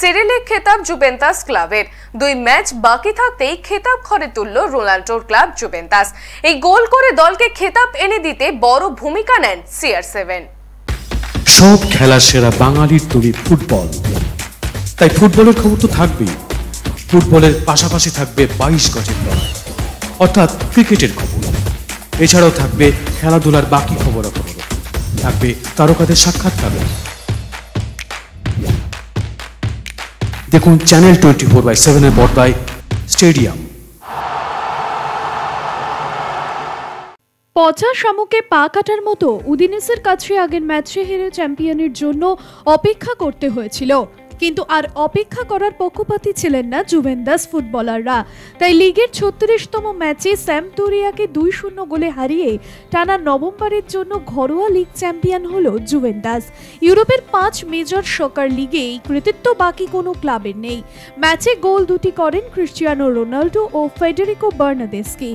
Cyrillic খেতাব Juventus ক্লাবের। দুই ম্যাচ বাকি থাকতেই খেতাব ঘরে তুলল রোনাল্ডোর ক্লাব জুভেন্তাস এই গোল করে দলকে খেতাব এনে দিতে বড় ভূমিকা নেন সিআর সেভেন। সব খেলার সেরা বাঙালির তৈরি ফুটবল। তাই ফুটবলের খবর তো থাকবেই। ফুটবলের পাশাপাশি থাকবে বাইশ গজের লড়াই অর্থাৎ ক্রিকেটের খবর। এছাড়াও থাকবে খেলাধুলার বাকি খবরাখবর। থাকবে তারকাদের সাক্ষাৎকার। দেখুন চ্যানেল টোয়েন্টি ফোর বাই সেভেনের পর্দায় স্টেডিয়াম পচা শামুকে পা কাটার মতো উদিনেসের কাছে আগের ম্যাচে হেরে চ্যাম্পিয়নের জন্য অপেক্ষা করতে হয়েছিল। কিন্তু আর অপেক্ষা করার পক্ষপাতী ছিলেন না জুভেন্দাস ফুটবলাররা। তাই লিগের ছত্রিশতম ম্যাচে স্যামটোরিয়াকে দুই শূন্য গোলে হারিয়ে টানা নভেম্বরের জন্য ঘরোয়া লিগ চ্যাম্পিয়ন হল জুভেন্দাস। ইউরোপের পাঁচ মেজর সকার লিগে এই কৃতিত্ব বাকি কোনো ক্লাবের নেই। ম্যাচে গোল দুটি করেন ক্রিশ্চিয়ানো রোনাল্ডো ও ফেডেরিকো বার্নাদেস্কি।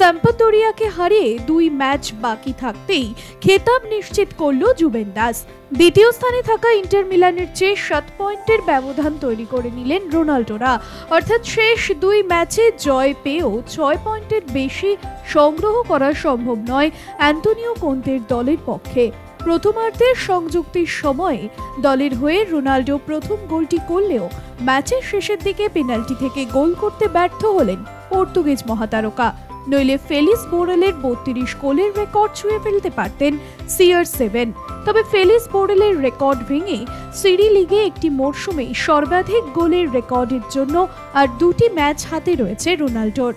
সাম্পাতোরিয়াকে হারিয়ে দুই ম্যাচ বাকি থাকতেই খেতাব নিশ্চিত করল জুভেন্দাস দ্বিতীয় স্থানে থাকা ইন্টার মিলানের চেয়ে সাত পয়েন্টের ব্যবধান তৈরি করে নিলেন রোনাল্ডোরা। অর্থাৎ শেষ দুই ম্যাচে জয় পেয়েও ছয় পয়েন্টের বেশি সংগ্রহ করা সম্ভব নয় অ্যান্টোনিও কোন্তের দলের পক্ষে। প্রথমার্ধের সংযুক্তির সময়ে দলের হয়ে রোনাল্ডো প্রথম গোলটি করলেও ম্যাচের শেষের দিকে পেনাল্টি থেকে গোল করতে ব্যর্থ হলেন পর্তুগিজ মহাতারকা। নইলে ফেলিস বোরেলের বত্রিশ গোলের রেকর্ড ছুঁয়ে ফেলতে পারতেন সিআর সেভেন। তবে ফেলিস বোরেলের রেকর্ড ভেঙে সিরি লিগে একটি মরশুমে সর্বাধিক গোলের রেকর্ডের জন্য আর দুটি ম্যাচ হাতে রয়েছে রোনাল্ডোর।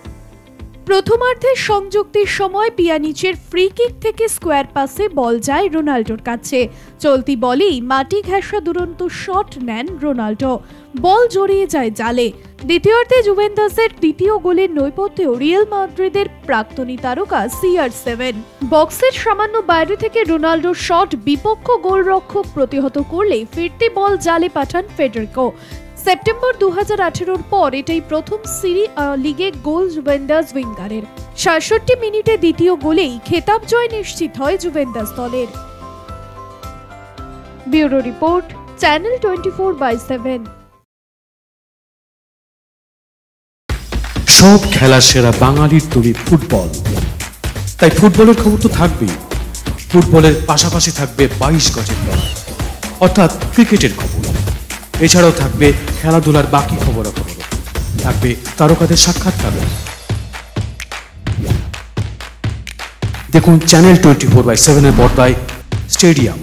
প্রথমার্ধে সংযুক্তির সময় পিয়ানিচের ফ্রি কিক থেকে স্কোয়ার পাসে বল যায় রোনাল্ডোর কাছে। চলতি বলেই মাটি ঘেঁষা দুরন্ত শট নেন রোনাল্ডো। বল জড়িয়ে যায় জালে। দ্বিতীয়ার্ধে জুভেন্টাসের দ্বিতীয় গোলের নৈপথ্যেও রিয়েল মাদ্রিদের প্রাক্তনী তারকা সিআর সেভেন বক্সের সামান্য বাইরে থেকে রোনাল্ডোর শট বিপক্ষ গোলরক্ষক প্রতিহত করলে ফিরতি বল জালে পাঠান ফেডেরিকো। সেপ্টেম্বর দু হাজার পর এটাই প্রথম সিরি লিগে গোল জুভেন্দাস উইঙ্গারের। সাতষট্টি মিনিটে দ্বিতীয় গোলেই খেতাব জয় নিশ্চিত হয় জুভেন্দাস দলের। Bureau report, channel twenty four by seven. সব খেলার সেরা বাঙালির তৈরি ফুটবল। তাই ফুটবলের খবর তো থাকবেই। ফুটবলের পাশাপাশি থাকবে বাইশ গজের লড়াই অর্থাৎ ক্রিকেটের খবর। এছাড়াও থাকবে খেলাধুলার বাকি খবরাখবর। থাকবে তারকাদের সাক্ষাৎকার। দেখুন চ্যানেল টোয়েন্টি ফোর বাই সেভেনের পর্দায় স্টেডিয়াম।